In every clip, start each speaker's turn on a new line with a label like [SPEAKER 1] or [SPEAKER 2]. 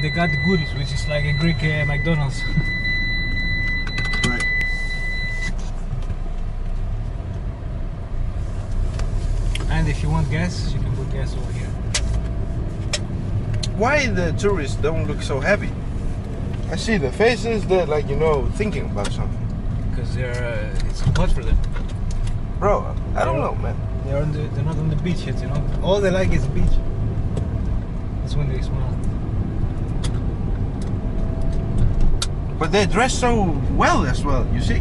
[SPEAKER 1] and they got the Goody's, which is like a Greek uh, McDonald's.
[SPEAKER 2] Right.
[SPEAKER 1] and if you want gas, you can put gas over here.
[SPEAKER 2] Why the tourists don't look so happy? I see the faces, they're like, you know, thinking about something.
[SPEAKER 1] Because they're uh, it's hot for them.
[SPEAKER 2] Bro, I don't know, man.
[SPEAKER 1] They're on the, they're not on the beach yet, you know. All they like is the beach. That's when they smile.
[SPEAKER 2] But they dress so well as well, you see.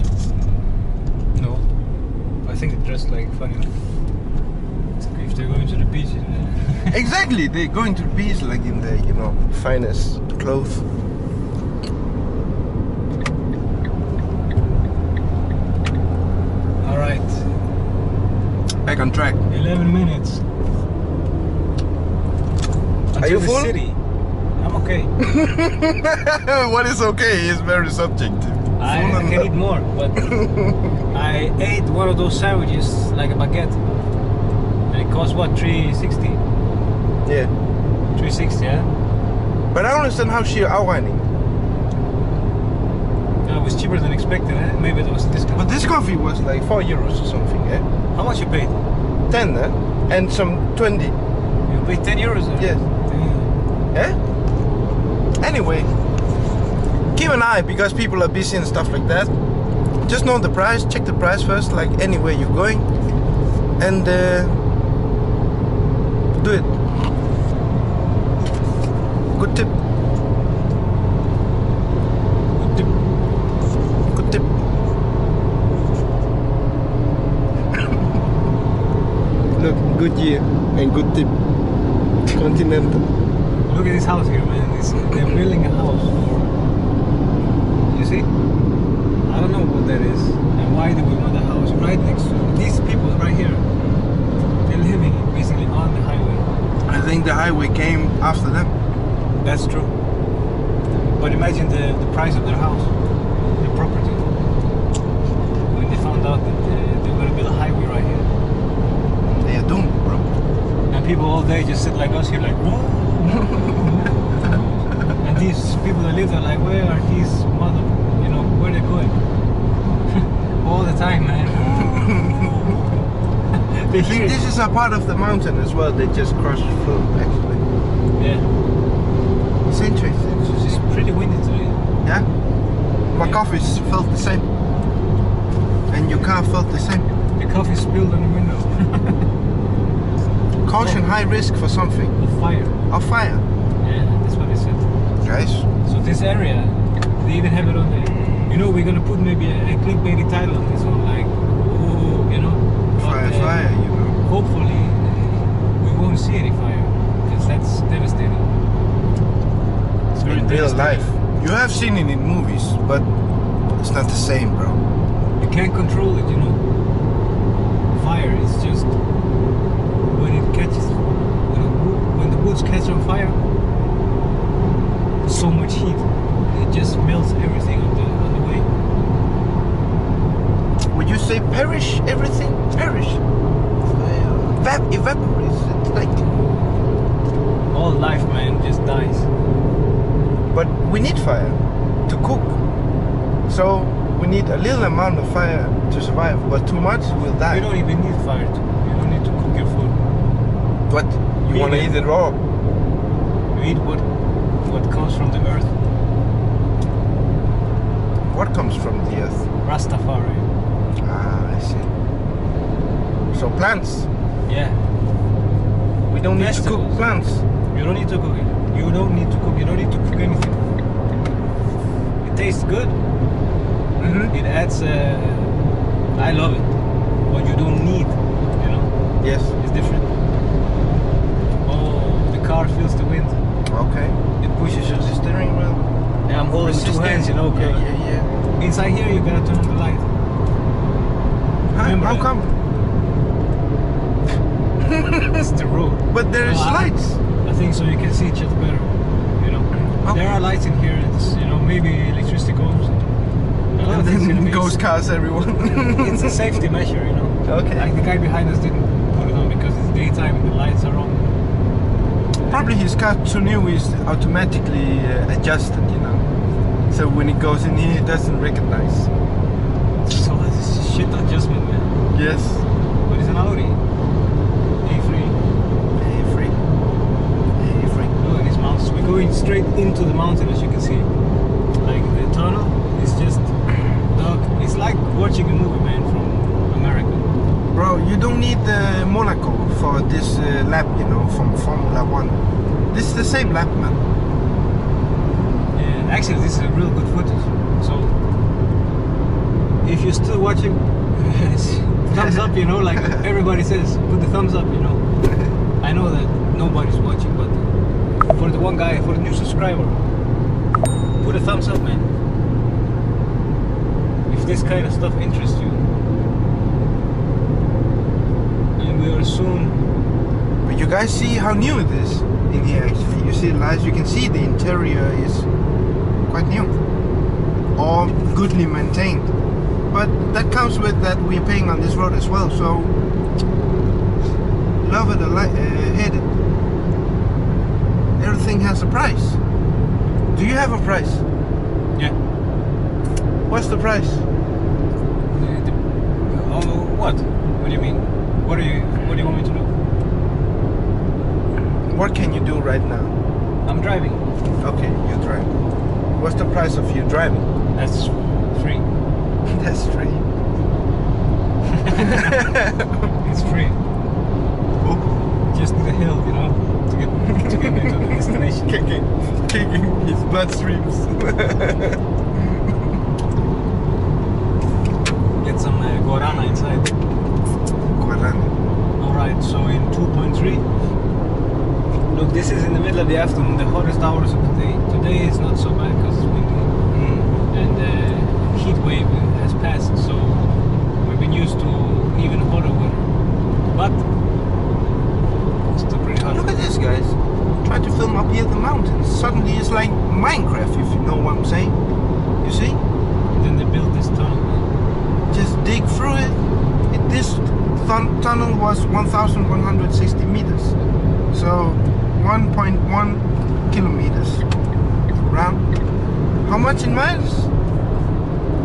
[SPEAKER 1] No, I think they dress like funny. If they're going to the beach,
[SPEAKER 2] exactly, they're going to the beach like in the, you know, finest clothes.
[SPEAKER 1] all right,
[SPEAKER 2] Back on track.
[SPEAKER 1] 11 minutes.
[SPEAKER 2] Are you full?
[SPEAKER 1] City. I'm okay.
[SPEAKER 2] what is okay is very subjective.
[SPEAKER 1] I, I can eat more, but I ate one of those sandwiches like a baguette, and it cost what 360.
[SPEAKER 2] Yeah.
[SPEAKER 1] 360, yeah.
[SPEAKER 2] But I don't understand how she outlining.
[SPEAKER 1] No, it was cheaper than expected. Eh? Maybe there was a discount.
[SPEAKER 2] But this coffee was like 4 euros or something, eh?
[SPEAKER 1] How much you paid?
[SPEAKER 2] 10, eh? And some 20.
[SPEAKER 1] You paid 10 euros. eh?
[SPEAKER 2] Yes. Eh? Anyway, keep an eye because people are busy and stuff like that. Just know the price, check the price first, like anywhere you're going, and uh, do it. Good tip.
[SPEAKER 1] Good tip.
[SPEAKER 2] Good tip. Look, Goodyear and good tip. Continental.
[SPEAKER 1] Look at this house here, man. It's, they're building a house. You see? I don't know what that is and why they would want a house right next to these people right here. They're living basically on the highway.
[SPEAKER 2] I think the highway came after them.
[SPEAKER 1] That's true. But imagine the, the price of their house, their property. When they found out that uh, they were going to build a highway right here.
[SPEAKER 2] They are doomed, bro.
[SPEAKER 1] And people all day just sit like us here, like, whoa. and these people that live there, like, where are these mother, you know, where they going? all the time, man. they hear
[SPEAKER 2] This is a part of the mountain as well. They just crossed through, actually.
[SPEAKER 1] Yeah,
[SPEAKER 2] It's interesting.
[SPEAKER 1] it's pretty windy today.
[SPEAKER 2] Yeah. My
[SPEAKER 1] Yeah.
[SPEAKER 2] coffee felt the same. And your car felt the same.
[SPEAKER 1] The coffee spilled on the window.
[SPEAKER 2] Caution, high risk for something.
[SPEAKER 1] of fire.
[SPEAKER 2] Or fire.
[SPEAKER 1] Yeah, that's what they said.
[SPEAKER 2] Guys,
[SPEAKER 1] So this area, they even have it on the. You know, we're gonna put maybe a, a clickbaity title on this one, like, oh, you know. but,
[SPEAKER 2] fire,
[SPEAKER 1] uh,
[SPEAKER 2] fire, you know.
[SPEAKER 1] Hopefully, we won't see any fire, because that's devastating. It's very
[SPEAKER 2] In real life. You have seen it in movies, but it's not the same, bro.
[SPEAKER 1] You can't control it, you know. Fire is just when it catches, when, it, wo- when the woods catch on fire, heat, it just melts everything on the on the way.
[SPEAKER 2] Would you say perish everything? Perish. Evap- evaporates. It's like,
[SPEAKER 1] All life, man, just dies.
[SPEAKER 2] but we need fire to cook. So we need a little amount of fire to survive, but too much we'll die.
[SPEAKER 1] You don't even need fire to. You don't need to cook your food.
[SPEAKER 2] But you want to eat it raw.
[SPEAKER 1] You eat what what comes from the earth.
[SPEAKER 2] What comes from the earth?
[SPEAKER 1] Rastafari.
[SPEAKER 2] Ah, I see. So plants.
[SPEAKER 1] Yeah.
[SPEAKER 2] We don't need to cook plants.
[SPEAKER 1] You don't need to cook it. You don't need to cook. You don't need to cook anything. It tastes good.
[SPEAKER 2] Mhm.
[SPEAKER 1] It adds. Uh, I love it. What you don't need, you know,
[SPEAKER 2] Yes.
[SPEAKER 1] It's different. Oh, the car feels the wind.
[SPEAKER 2] Okay. It pushes your steering wheel.
[SPEAKER 1] Yeah, I'm holding two hands, you know.
[SPEAKER 2] Yeah,
[SPEAKER 1] 'cause
[SPEAKER 2] yeah, yeah.
[SPEAKER 1] Inside here, you gotta turn on the light.
[SPEAKER 2] Huh? How
[SPEAKER 1] that?
[SPEAKER 2] come?
[SPEAKER 1] That's the rule.
[SPEAKER 2] But there is lights.
[SPEAKER 1] I think so you can see each other better. You know,
[SPEAKER 2] Okay.
[SPEAKER 1] there are lights in here. It's you know maybe electricity goes. A lot of
[SPEAKER 2] And
[SPEAKER 1] things. you know,
[SPEAKER 2] then
[SPEAKER 1] it's-
[SPEAKER 2] ghost cars, everyone.
[SPEAKER 1] It's a safety measure, you know.
[SPEAKER 2] Okay.
[SPEAKER 1] Like the guy behind us didn't put it on because it's daytime and the lights are on.
[SPEAKER 2] Probably his car too new is automatically uh, adjusted, you know. So when it goes in here, it doesn't recognize.
[SPEAKER 1] So this is shit adjustment, man.
[SPEAKER 2] Yes.
[SPEAKER 1] But it's an Audi. A3.
[SPEAKER 2] Hey, free. Hey, free.
[SPEAKER 1] Look at these mountains. We're going straight into the mountain, as you can see. Like the tunnel is just dark. It's like watching a movie, man, from America.
[SPEAKER 2] Bro, you don't need uh, Monaco for this uh, lap, you know, from Formula One. This is the same lap, man.
[SPEAKER 1] And actually, this is a real good footage. So, if you're still watching, thumbs up, you know, like everybody says, put the thumbs up, you know. I know that nobody's watching, but for the one guy, for the new subscriber, put a thumbs up, man. If this kind of stuff interests you. Soon
[SPEAKER 2] But you guys see how new it is in here, actually. You see, the lights, you can see the interior is quite new. Or goodly maintained. But that comes with that we're paying on this road as well, so love it or uh, hate it. Everything has a price. Do you have a price?
[SPEAKER 1] Yeah.
[SPEAKER 2] What's the price?
[SPEAKER 1] The- the- Oh, what? What do you mean? What do you What do you want me to do?
[SPEAKER 2] What can you do right now?
[SPEAKER 1] I'm driving.
[SPEAKER 2] Okay, you drive. What's the price of you driving?
[SPEAKER 1] That's free.
[SPEAKER 2] That's free.
[SPEAKER 1] It's free. Just the hill, you know, to get to get into the destination.
[SPEAKER 2] kicking, kicking his bloodstreams.
[SPEAKER 1] Get some uh, guarana inside.
[SPEAKER 2] Guarana.
[SPEAKER 1] All right. So in 2.3. Look, this is in the middle of the afternoon, the hottest hours of the day. Today is not so bad because it's windy.
[SPEAKER 2] Mm.
[SPEAKER 1] and the heat wave has passed, so we've been used to even hotter weather. But it's still pretty hot.
[SPEAKER 2] Look at this, guys. Try to film up here the mountains. Suddenly it's like Minecraft, if you know what I'm saying. You see?
[SPEAKER 1] And Then they built this tunnel.
[SPEAKER 2] Just dig through it. it this thun- tunnel was 1,160 meters. So 1.1 kilometers round. How much in miles?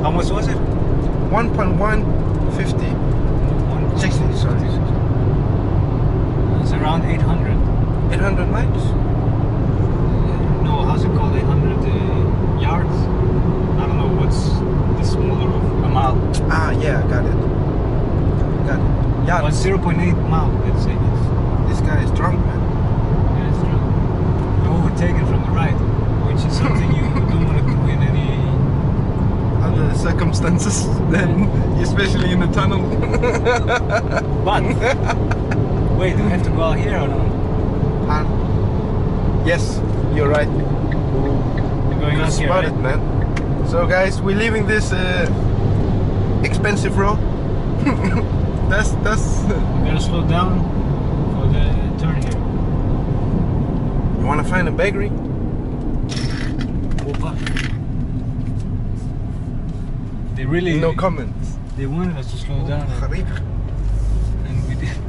[SPEAKER 1] How much was it?
[SPEAKER 2] 1.150.
[SPEAKER 1] One-
[SPEAKER 2] 60, sorry.
[SPEAKER 1] It's around 800.
[SPEAKER 2] 800 miles?
[SPEAKER 1] No, how's it called? 800 uh, yards? I don't know what's the smaller of a mile.
[SPEAKER 2] Ah, yeah, got it. Got it. Yeah,
[SPEAKER 1] But 0.8 mile, let's say. It's,
[SPEAKER 2] this guy is drunk, man.
[SPEAKER 1] yeah, it's. You're overtaken from the right, which is something you don't want to do in any
[SPEAKER 2] Under circumstances, then especially in the tunnel.
[SPEAKER 1] But wait, do we have to go out here or no?
[SPEAKER 2] Ah, yes, you're right.
[SPEAKER 1] We're going out here.
[SPEAKER 2] spotted,
[SPEAKER 1] Right?
[SPEAKER 2] man. So, guys, we're leaving this uh, expensive road. That's that's.
[SPEAKER 1] We gotta slow down for the turn here.
[SPEAKER 2] You want to find a bakery?
[SPEAKER 1] They really
[SPEAKER 2] No comments.
[SPEAKER 1] They wanted us to slow down, oh,
[SPEAKER 2] eh?
[SPEAKER 1] and, and we did.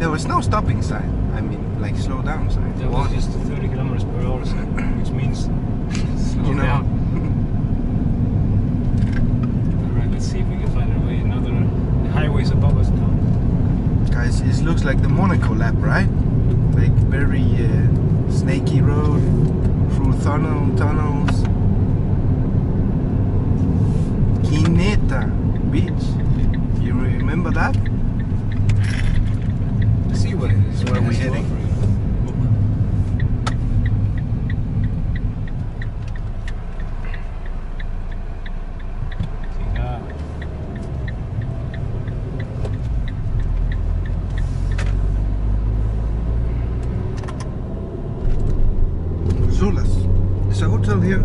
[SPEAKER 2] There was no stopping sign. I mean, like slow down sign.
[SPEAKER 1] That was just 30 kilometers per hour, sign, which means slow
[SPEAKER 2] You know.
[SPEAKER 1] down. All right, let's see if we can find our way. Another the highways above us now.
[SPEAKER 2] It looks like the Monaco lap, right? Like very uh, snaky road through tunnel tunnels. Kineta Beach. You remember that?
[SPEAKER 1] Let's see what it is.
[SPEAKER 2] Where
[SPEAKER 1] It
[SPEAKER 2] we heading?
[SPEAKER 1] offer, you know. Yeah.
[SPEAKER 2] Zulas. There's a hotel here.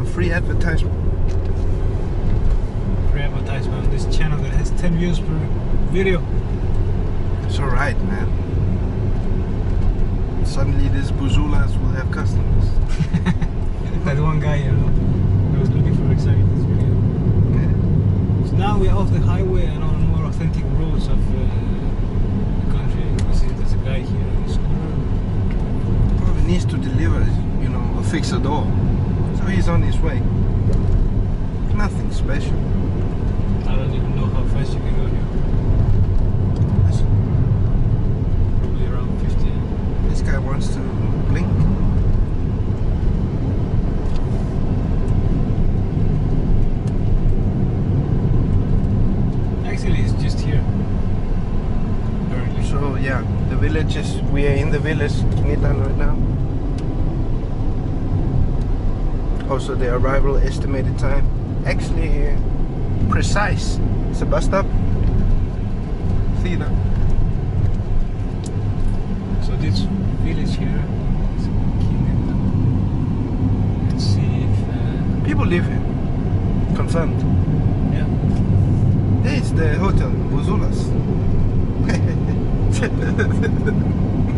[SPEAKER 2] A free advertisement.
[SPEAKER 1] Free advertisement on this channel that has 10 views per video.
[SPEAKER 2] It's alright, man. Suddenly, these Buzulas will have customers.
[SPEAKER 1] that one guy, you know, who was looking for exactly this video. So now we're off the highway and on more authentic roads of uh, the country. You see, there's a guy here in scooter.
[SPEAKER 2] Probably needs to deliver, you know, or fix a door. He's on his way. Nothing special.
[SPEAKER 1] I don't even know how fast you can go here.
[SPEAKER 2] This,
[SPEAKER 1] Probably around 50.
[SPEAKER 2] this guy wants to blink.
[SPEAKER 1] Actually, it's just here. Apparently.
[SPEAKER 2] So yeah, the village is. We are in the village, Kineta, right now. Also, the arrival estimated time actually precise. It's a bus stop. See that?
[SPEAKER 1] So this village here is Kineta. Let's see if uh,
[SPEAKER 2] People live here. Confirmed.
[SPEAKER 1] yeah.
[SPEAKER 2] This is the hotel, Buzulas.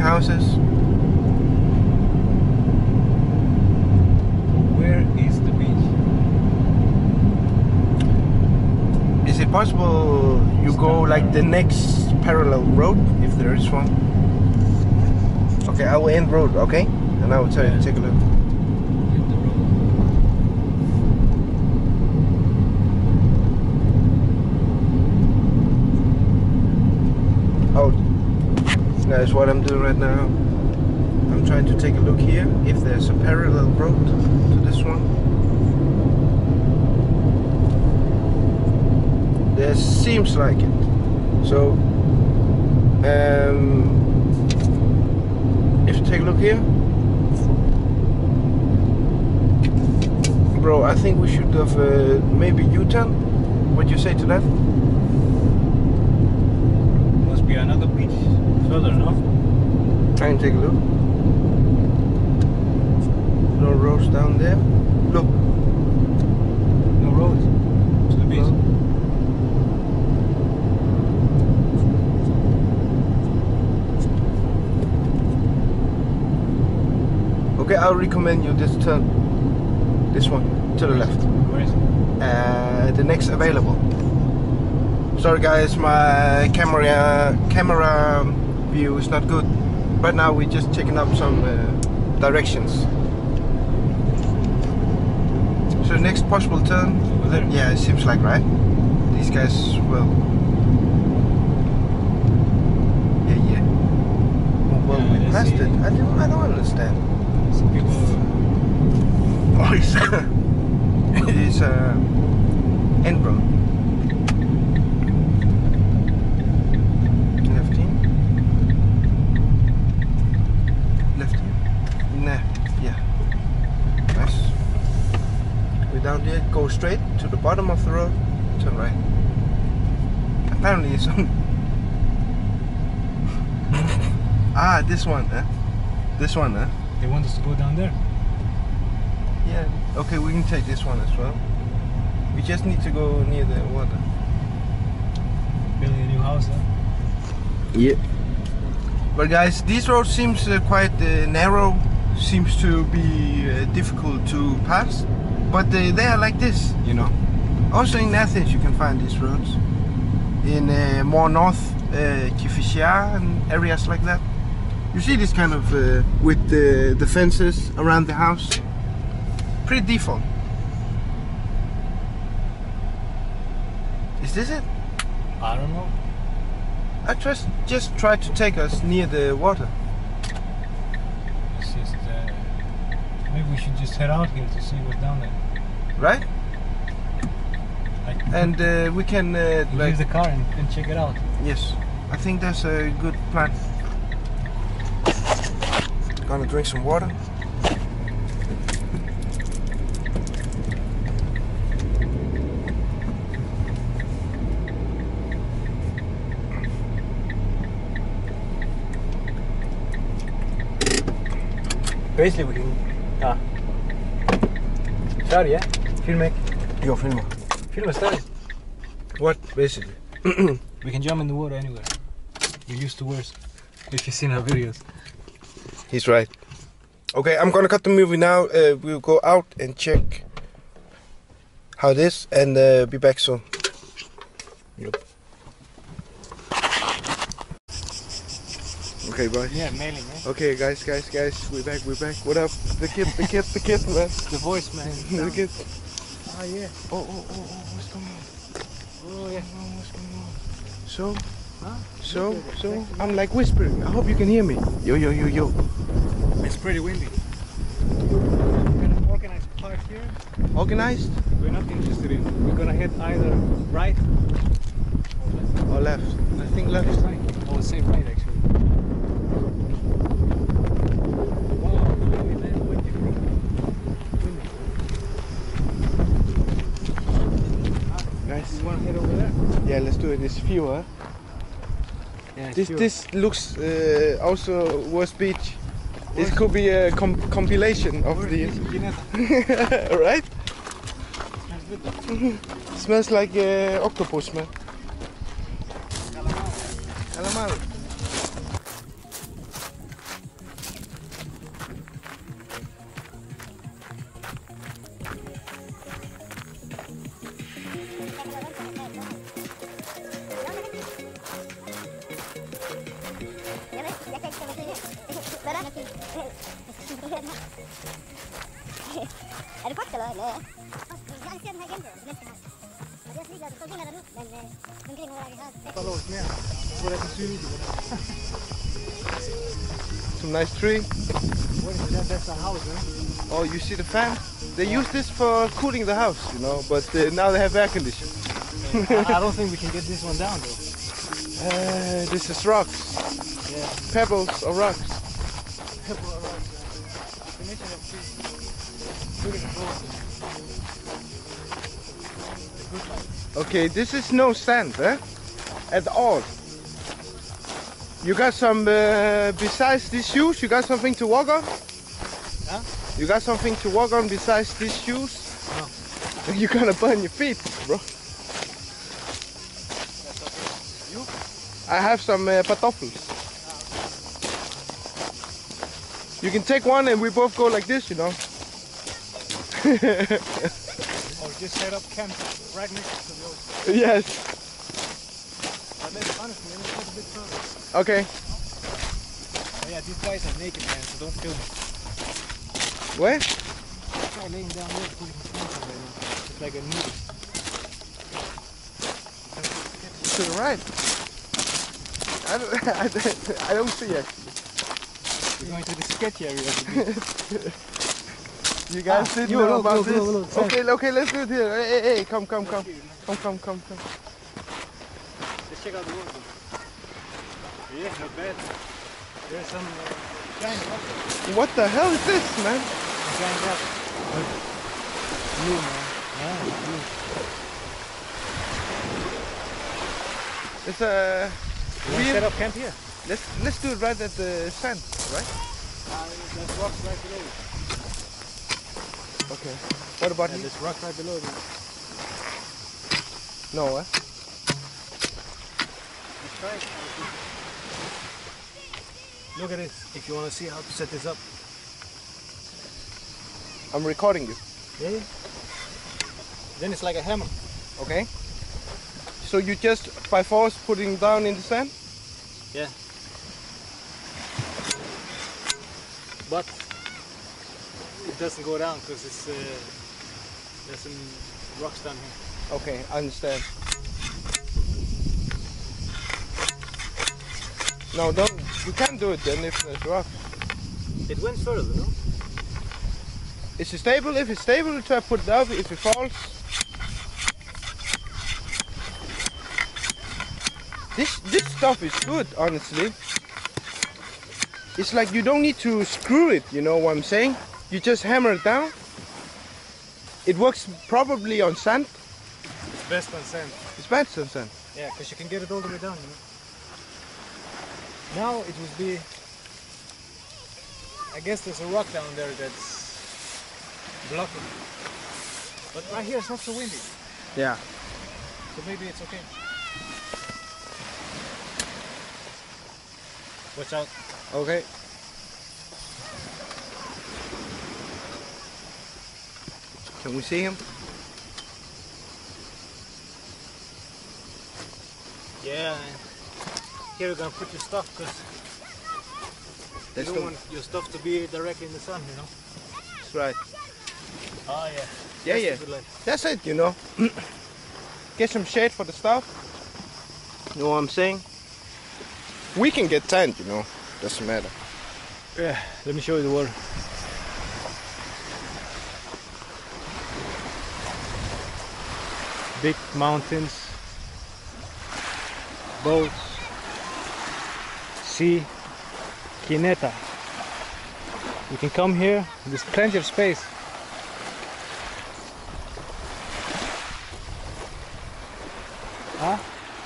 [SPEAKER 2] houses.
[SPEAKER 1] Where is the beach?
[SPEAKER 2] Is it possible you go like the next parallel road if there is one? Okay, I will end road, okay? And I will tell you to take a look.
[SPEAKER 1] In the road.
[SPEAKER 2] Oh, that's what I'm doing right now. I'm trying to take a look here if there's a parallel road to this one. There seems like it. So, um, if you take a look here, bro, I think we should have uh, maybe U-turn. What do you say to that?
[SPEAKER 1] Must be another further, no?
[SPEAKER 2] Try and take a look. No roads down there. Look.
[SPEAKER 1] No road to the beach.
[SPEAKER 2] Okay, I'll recommend you this turn. This one to the left.
[SPEAKER 1] Where is it?
[SPEAKER 2] Uh, the next available. Sorry guys, my camera camera view is not good. Right now we're just checking up some uh, directions. So next possible turn.
[SPEAKER 1] There.
[SPEAKER 2] Yeah, it seems like right. These guys will. Yeah, yeah. Well,
[SPEAKER 1] Yeah,
[SPEAKER 2] we passed it. I don't. I don't understand.
[SPEAKER 1] People.
[SPEAKER 2] Oh, it's it is uh, Enbro. Left in. Left in. Nah, yeah. Nice. We're down there. Go straight to the bottom of the road. Turn right. Apparently it's on. ah, this one, eh? This one, eh?
[SPEAKER 1] They want us to go down there.
[SPEAKER 2] Yeah. Okay, we can take this one as well. We just need to go near the water.
[SPEAKER 1] Building a new house, huh?
[SPEAKER 2] Yeah. But guys, this road seems uh, quite uh, narrow. Seems to be uh, difficult to pass. But uh, they are like this, you know. Also in Athens, you can find these roads. In uh, more north, uh, Kifisia and areas like that. You see this kind of uh, with the, the fences around the house. Pretty default. Is this it?
[SPEAKER 1] I don't know.
[SPEAKER 2] I just just tried to take us near the water.
[SPEAKER 1] It's just uh, maybe we should just head out here to see what's down there.
[SPEAKER 2] right?
[SPEAKER 1] Like,
[SPEAKER 2] And uh, we can uh,
[SPEAKER 1] we
[SPEAKER 2] like
[SPEAKER 1] the car and, and check it out.
[SPEAKER 2] yes, I think that's a good plan. Gonna drink some water.
[SPEAKER 1] Basically, we can. Ah. Kör ja. Filmek.
[SPEAKER 2] Jo, filmer.
[SPEAKER 1] Filma stadig.
[SPEAKER 2] What basically?
[SPEAKER 1] We can jump in the water anywhere. We used to worse. If you've seen our videos.
[SPEAKER 2] He's right. Okay, I'm gonna cut the movie now. Uh, we'll go out and check how it is and uh, be back soon.
[SPEAKER 1] Yep.
[SPEAKER 2] Okay, bye.
[SPEAKER 1] Yeah, mailing, eh?
[SPEAKER 2] Okay, guys, guys, guys, we're back, we're back. What up? The kid, the kid, the kid, man.
[SPEAKER 1] The voice, man.
[SPEAKER 2] the kid.
[SPEAKER 1] Oh, yeah.
[SPEAKER 2] Oh, oh, oh, oh, what's going on?
[SPEAKER 1] Oh, yeah.
[SPEAKER 2] Oh, what's going on? So,
[SPEAKER 1] Huh?
[SPEAKER 2] so, so, I'm like whispering. I hope you can hear me. Yo, yo, yo, yo.
[SPEAKER 1] It's pretty windy. We're gonna organize park here.
[SPEAKER 2] Organized
[SPEAKER 1] We're not interested in. We're gonna head either right or left.
[SPEAKER 2] or left? I think left.
[SPEAKER 1] Right. I would say right, actually. Wow, windy, man. Windy, bro. Windy.
[SPEAKER 2] Nice.
[SPEAKER 1] You wanna head over there?
[SPEAKER 2] Yeah, let's do it. It's fewer.
[SPEAKER 1] Yeah,
[SPEAKER 2] This this looks uh, also worst beach. This could be a com- compilation of the right. Smells like uh, octopus, man.
[SPEAKER 1] What I can see.
[SPEAKER 2] Some nice tree.
[SPEAKER 1] What is that? That's a house, man.
[SPEAKER 2] Oh, you see the fan? They use this for cooling the house, you know, but uh, now they have air conditioning.
[SPEAKER 1] I, I don't think we can get this one down though.
[SPEAKER 2] Uh, this is rocks,
[SPEAKER 1] Yeah.
[SPEAKER 2] pebbles or rocks. Okay, this is no sand, eh? At all. You got some, uh, besides these shoes, you got something to walk on?
[SPEAKER 1] Huh?
[SPEAKER 2] You got something to walk on besides these shoes?
[SPEAKER 1] No.
[SPEAKER 2] You're gonna burn your feet, bro. You? I have some uh, pantoffels. You can take one and we both go like this, you know.
[SPEAKER 1] Or just set up camp right next to the ocean.
[SPEAKER 2] yes.
[SPEAKER 1] But let's honestly, let's get a bit further.
[SPEAKER 2] Okay.
[SPEAKER 1] Oh, yeah, these guys are naked, man, so don't film me.
[SPEAKER 2] Where?
[SPEAKER 1] Try laying down there, putting his hands on there now. It's like a noodle.
[SPEAKER 2] To the right. I don't, I don't, I don't see it.
[SPEAKER 1] We're going to the sketchy area of the beach.
[SPEAKER 2] You guys
[SPEAKER 1] Ah,
[SPEAKER 2] didn't
[SPEAKER 1] yo,
[SPEAKER 2] know
[SPEAKER 1] look,
[SPEAKER 2] about
[SPEAKER 1] look,
[SPEAKER 2] this.
[SPEAKER 1] look, look,
[SPEAKER 2] okay, okay, let's do it here. Hey, hey, hey, come, come, come, come, come, come, come.
[SPEAKER 1] Let's check out the water. Yeah, not bad. There's some uh, giant rock.
[SPEAKER 2] What the hell is this, man?
[SPEAKER 1] Giant rock. Blue, man. Yeah, blue.
[SPEAKER 2] It's a.
[SPEAKER 1] You want to set up camp here?
[SPEAKER 2] Let's let's do it right at the sand, right?
[SPEAKER 1] Uh, there's rocks right below you.
[SPEAKER 2] Okay. What about
[SPEAKER 1] Yeah,
[SPEAKER 2] you?
[SPEAKER 1] there's rocks right below you.
[SPEAKER 2] No, eh?
[SPEAKER 1] Let's try it. Look at this. If you want to see how to set this up.
[SPEAKER 2] I'm recording you.
[SPEAKER 1] Yeah, yeah. Then it's like a hammer.
[SPEAKER 2] Okay. So you just by force putting down in the sand?
[SPEAKER 1] Yeah. But doesn't go down because it's uh, there's some rocks down here.
[SPEAKER 2] Okay, I understand. No, don't. You can't do it then if there's rock.
[SPEAKER 1] It went further, no?
[SPEAKER 2] Is it stable? If it's stable, try to put it up. If it falls, this this stuff is good, honestly. It's like you don't need to screw it. You know what I'm saying? You just hammer it down. It works probably on sand.
[SPEAKER 1] It's best on sand.
[SPEAKER 2] It's better on sand.
[SPEAKER 1] Yeah, because you can get it all the way down, you know. Now it would be. I guess there's a rock down there that's blocking. But right here it's not so windy,
[SPEAKER 2] Yeah.
[SPEAKER 1] so maybe it's okay. Watch out.
[SPEAKER 2] Okay. Can we see him?
[SPEAKER 1] Yeah. Here you're gonna put your stuff because you don't want your stuff to be directly in the sun, you know.
[SPEAKER 2] that's right.
[SPEAKER 1] Oh yeah.
[SPEAKER 2] Yeah,
[SPEAKER 1] That's
[SPEAKER 2] yeah.
[SPEAKER 1] a good life.
[SPEAKER 2] That's it, you know. Get some shade for the stuff. You know what I'm saying? We can get tent, you know. Doesn't matter.
[SPEAKER 1] Yeah. Let me show you the water. Big mountains, boats, sea, Kineta. You can come here. There's plenty of space. Huh?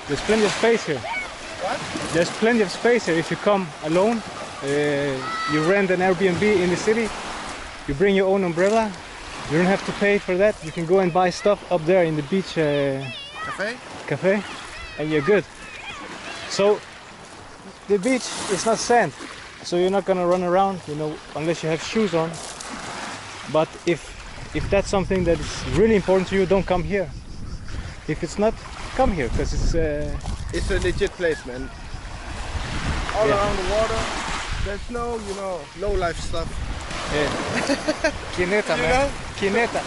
[SPEAKER 1] There's plenty of space here.
[SPEAKER 2] What?
[SPEAKER 1] There's plenty of space here if you come alone. Uh, you rent an Airbnb in the city. You bring your own umbrella. You don't have to pay for that. You can go and buy stuff up there in the beach uh,
[SPEAKER 2] Cafe?
[SPEAKER 1] cafe, and you're good. So the beach is not sand, so you're not gonna run around, you know, unless you have shoes on. But if if that's something that is really important to you, don't come here. If it's not, come here because it's. Uh,
[SPEAKER 2] It's a legit place, man. All
[SPEAKER 1] Yeah.
[SPEAKER 2] around the water. There's no, you know, low life stuff.
[SPEAKER 1] Yeah. Kineta, man.
[SPEAKER 2] know?
[SPEAKER 1] Kineta.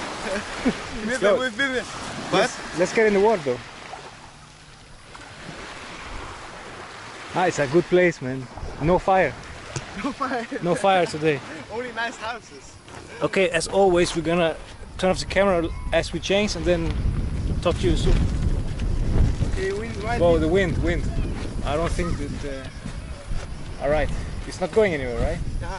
[SPEAKER 2] Never we've been. But
[SPEAKER 1] Let's, let's get in the water though. Ah, it's a good place, man. No fire.
[SPEAKER 2] no fire.
[SPEAKER 1] No fire today.
[SPEAKER 2] Only nice houses.
[SPEAKER 1] Okay, as always, we're gonna turn off the camera as we change and then talk to you soon.
[SPEAKER 2] Okay, we might
[SPEAKER 1] Oh, the wind, wind. I don't think that. Uh... All right, it's not going anywhere, right?
[SPEAKER 2] Yeah.